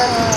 Yeah.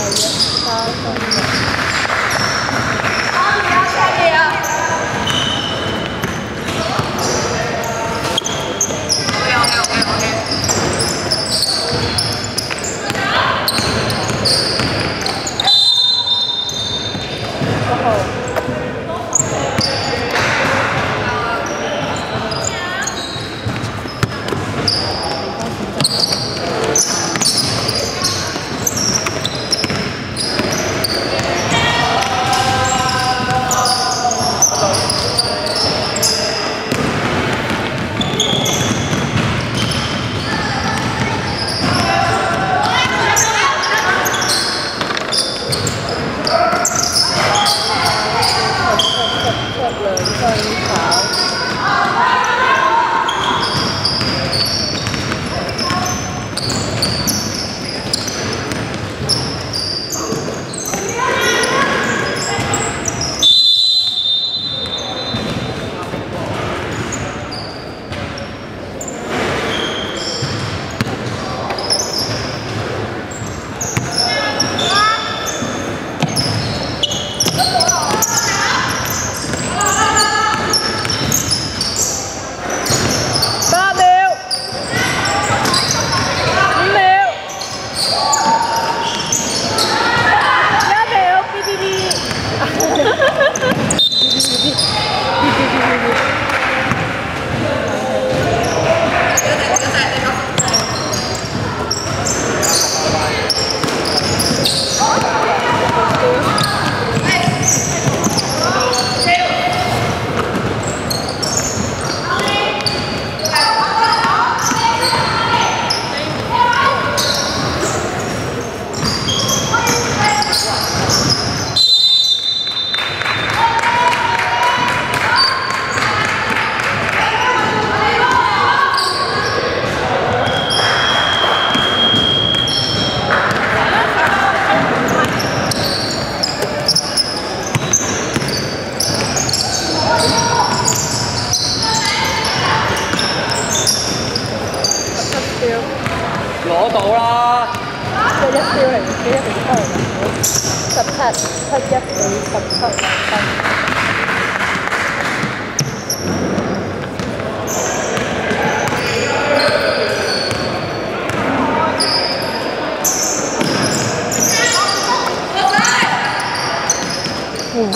嗯。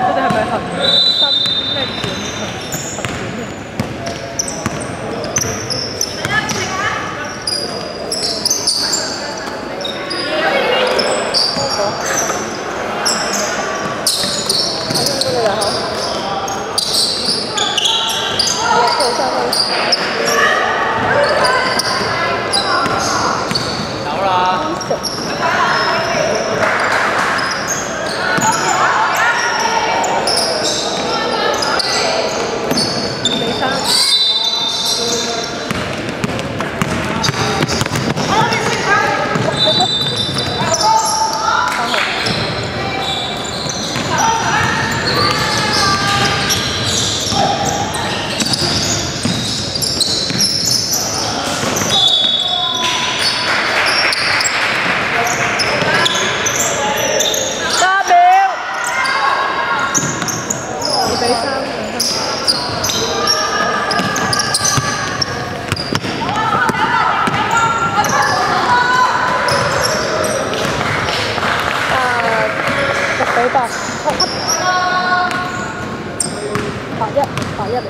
好的好的嗯好的。好八一，八一的。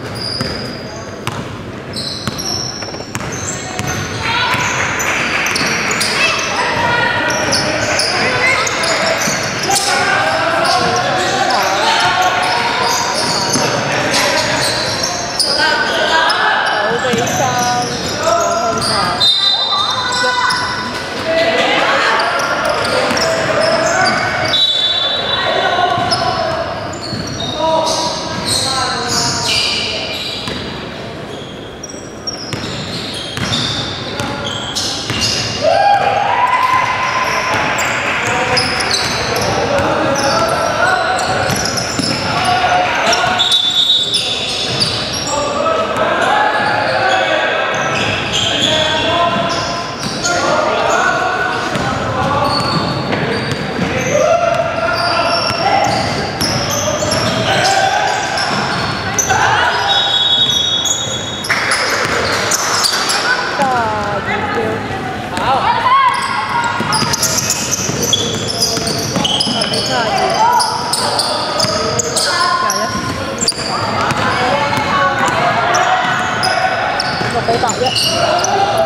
没把握。